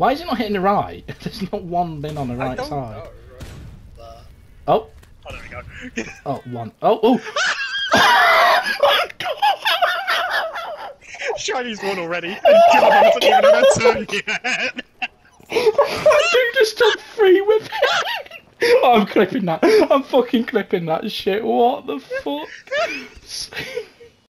Why is it not hitting the right? There's not one bin on the I right don't side. know. Uh, Oh, oh, there we go. oh, one. Oh, oh. Shiny's won already. And God, I haven't even had a turn yet. Dude just took three with it. Oh, I'm clipping that. I'm fucking clipping that shit. What the fuck?